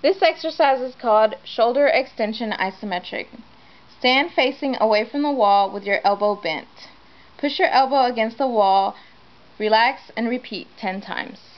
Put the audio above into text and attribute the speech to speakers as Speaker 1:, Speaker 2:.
Speaker 1: This exercise is called shoulder extension isometric. Stand facing away from the wall with your elbow bent. Push your elbow against the wall, relax, and repeat 10 times.